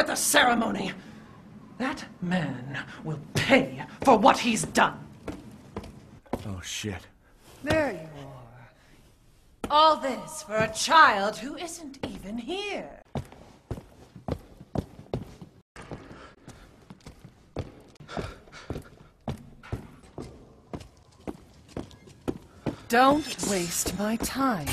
with the ceremony. That man will pay for what he's done. Oh, shit. There you are. All this for a child who isn't even here. Don't waste my time.